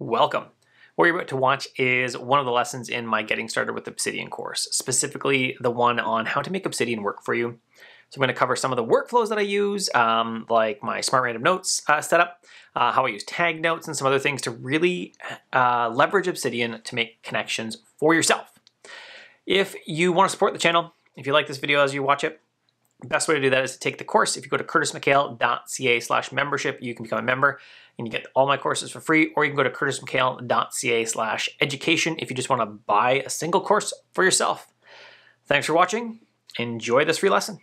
Welcome. What you're about to watch is one of the lessons in my Getting Started with Obsidian course, specifically the one on how to make Obsidian work for you. So I'm going to cover some of the workflows that I use, um, like my Smart Random Notes uh, setup, uh, how I use tag notes, and some other things to really uh, leverage Obsidian to make connections for yourself. If you want to support the channel, if you like this video as you watch it, best way to do that is to take the course. If you go to curtismchale.ca slash membership, you can become a member and you get all my courses for free, or you can go to curtismchale.ca slash education if you just want to buy a single course for yourself. Thanks for watching. Enjoy this free lesson.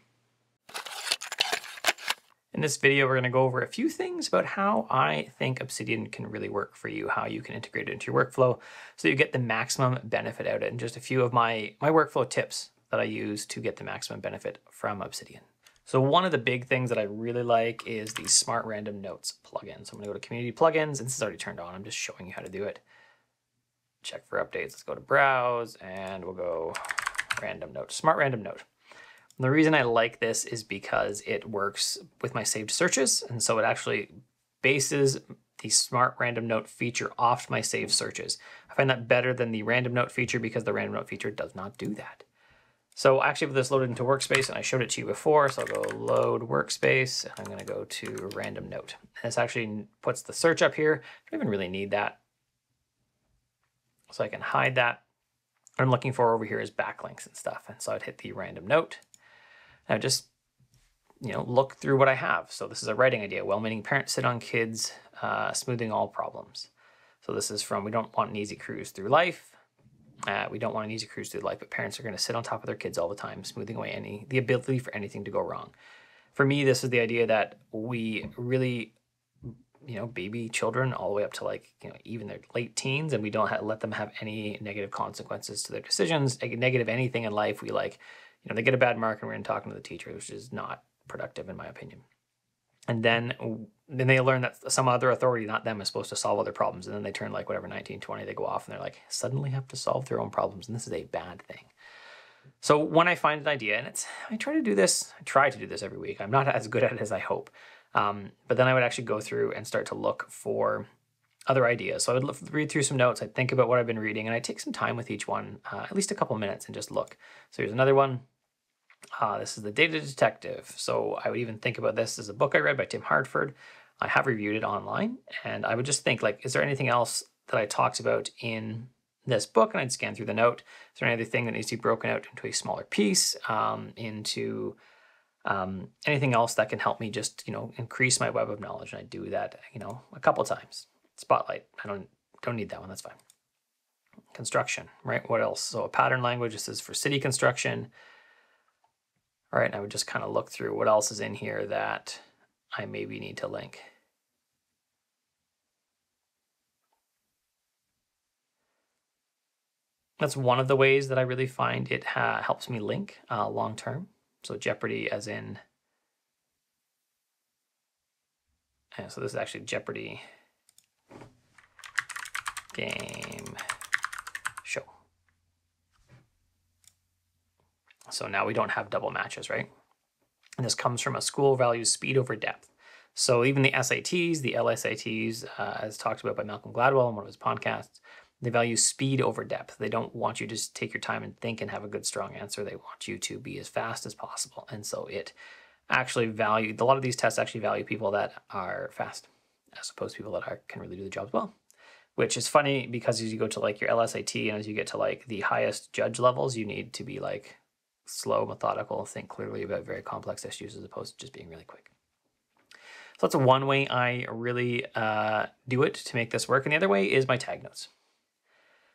In this video, we're going to go over a few things about how I think Obsidian can really work for you, how you can integrate it into your workflow so you get the maximum benefit out of it, and just a few of my, my workflow tips that I use to get the maximum benefit from Obsidian. So one of the big things that I really like is the Smart Random Notes plugin. So I'm gonna go to Community Plugins, and this is already turned on. I'm just showing you how to do it. Check for updates. Let's go to Browse, and we'll go Random Note, Smart Random Note. And the reason I like this is because it works with my saved searches, and so it actually bases the Smart Random Note feature off my saved searches. I find that better than the Random Note feature because the Random Note feature does not do that. So actually with this loaded into workspace, and I showed it to you before, so I'll go load workspace, and I'm gonna go to random note. This actually puts the search up here. I don't even really need that. So I can hide that. What I'm looking for over here is backlinks and stuff. And so I'd hit the random note. And I just, you know, look through what I have. So this is a writing idea. Well-meaning parents sit on kids, uh, smoothing all problems. So this is from We Don't Want an Easy Cruise Through Life. Uh, we don't want an easy cruise through life, but parents are going to sit on top of their kids all the time, smoothing away any the ability for anything to go wrong. For me, this is the idea that we really, you know, baby children all the way up to like you know even their late teens, and we don't have, let them have any negative consequences to their decisions, negative anything in life. We like, you know, they get a bad mark and we're in talking to the teacher, which is not productive in my opinion and then then they learn that some other authority, not them, is supposed to solve other problems. And then they turn like whatever 1920, they go off and they're like suddenly have to solve their own problems. And this is a bad thing. So when I find an idea, and it's I try to do this, I try to do this every week. I'm not as good at it as I hope. Um, but then I would actually go through and start to look for other ideas. So I would read through some notes, I'd think about what I've been reading, and I take some time with each one, uh, at least a couple minutes, and just look. So here's another one. Uh, this is The Data Detective. So I would even think about this as a book I read by Tim Harford. I have reviewed it online, and I would just think, like, is there anything else that I talked about in this book? And I'd scan through the note. Is there any other thing that needs to be broken out into a smaller piece, um, into um, anything else that can help me just, you know, increase my web of knowledge? And I do that, you know, a couple times. Spotlight, I don't don't need that one. That's fine. Construction, right? What else? So a pattern language. This is for city construction. All right, and I would just kind of look through what else is in here that I maybe need to link. That's one of the ways that I really find it helps me link uh, long term. So Jeopardy as in, so this is actually Jeopardy So now we don't have double matches, right? And this comes from a school values speed over depth. So even the SATs, the LSATs, uh, as talked about by Malcolm Gladwell in one of his podcasts, they value speed over depth. They don't want you to just take your time and think and have a good, strong answer. They want you to be as fast as possible. And so it actually value, a lot of these tests actually value people that are fast as opposed to people that are, can really do the job well. Which is funny because as you go to like your LSAT and as you get to like the highest judge levels, you need to be like slow, methodical, think clearly about very complex issues as opposed to just being really quick. So that's one way I really uh, do it to make this work. And the other way is my tag notes.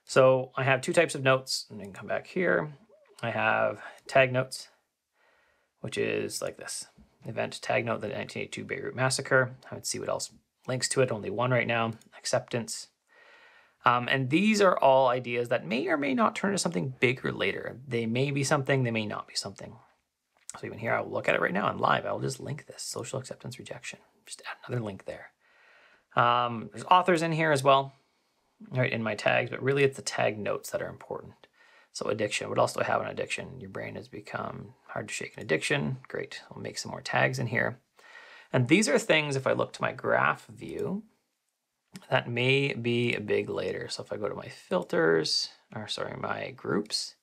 So I have two types of notes. And then come back here. I have tag notes, which is like this. Event tag note, the 1982 Beirut Massacre. I would see what else links to it. Only one right now. Acceptance. Um, and these are all ideas that may or may not turn into something bigger later. They may be something, they may not be something. So even here, I'll look at it right now in live. I'll just link this, social acceptance rejection. Just add another link there. Um, there's authors in here as well, right, in my tags, but really it's the tag notes that are important. So addiction, what else do I have on addiction? Your brain has become hard to shake an addiction. Great, I'll make some more tags in here. And these are things, if I look to my graph view, That may be big later. So if I go to my filters, or sorry, my groups,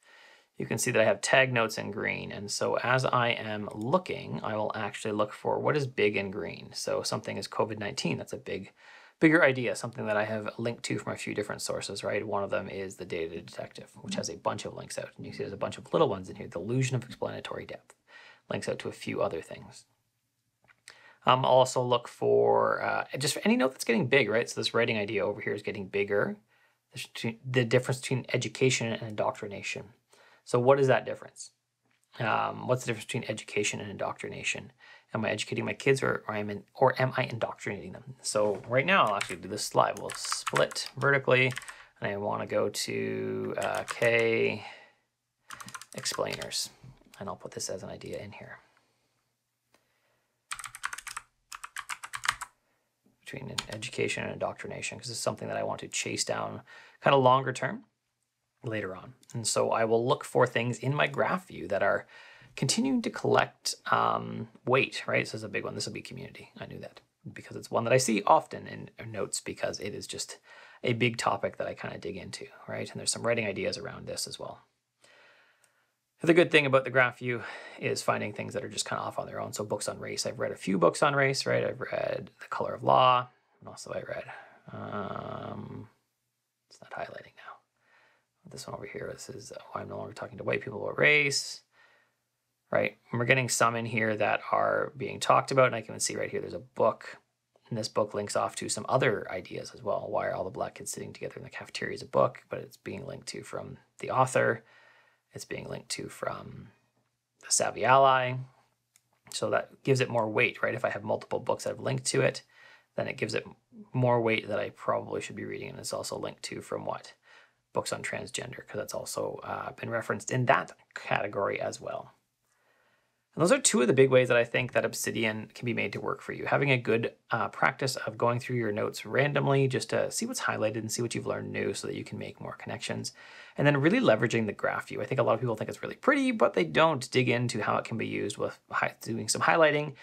you can see that I have tag notes in green. And so as I am looking, I will actually look for what is big in green. So something is COVID-19, that's a big, bigger idea, something that I have linked to from a few different sources, right? One of them is the Data Detective, which has a bunch of links out. And you see there's a bunch of little ones in here. The Illusion of Explanatory Depth links out to a few other things. Um, I'll also look for uh, just for any note that's getting big, right? So this writing idea over here is getting bigger. The difference between education and indoctrination. So what is that difference? Um, what's the difference between education and indoctrination? Am I educating my kids or, or, am, in, or am I indoctrinating them? So right now I'll actually do this slide. We'll split vertically and I want to go to uh, K explainers and I'll put this as an idea in here. Between education and indoctrination because it's something that I want to chase down kind of longer term later on. And so I will look for things in my graph view that are continuing to collect um, weight, right? This is a big one. This will be community. I knew that because it's one that I see often in notes because it is just a big topic that I kind of dig into, right? And there's some writing ideas around this as well. The good thing about the graph view is finding things that are just kind of off on their own. So books on race, I've read a few books on race, right? I've read The Color of Law. Else have I read? Um, it's not highlighting now. This one over here, this is why I'm no longer talking to white people about race, right? And we're getting some in here that are being talked about, and I can see right here, there's a book, and this book links off to some other ideas as well. Why are all the black kids sitting together in the cafeteria is a book, but it's being linked to from the author. It's being linked to from the Savvy Ally. So that gives it more weight, right? If I have multiple books that have linked to it, then it gives it more weight that I probably should be reading. And it's also linked to from what? books on transgender, because that's also uh, been referenced in that category as well. And those are two of the big ways that I think that Obsidian can be made to work for you. Having a good uh, practice of going through your notes randomly just to see what's highlighted and see what you've learned new so that you can make more connections. And then really leveraging the graph view. I think a lot of people think it's really pretty, but they don't dig into how it can be used with doing some highlighting.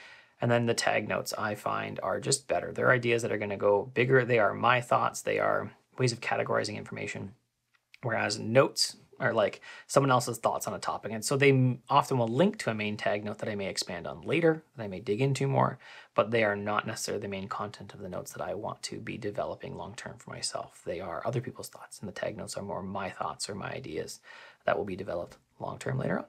And then the tag notes I find are just better. They're ideas that are going to go bigger. They are my thoughts. They are ways of categorizing information. Whereas notes are like someone else's thoughts on a topic. And so they often will link to a main tag note that I may expand on later, that I may dig into more, but they are not necessarily the main content of the notes that I want to be developing long term for myself. They are other people's thoughts, and the tag notes are more my thoughts or my ideas that will be developed long term later on.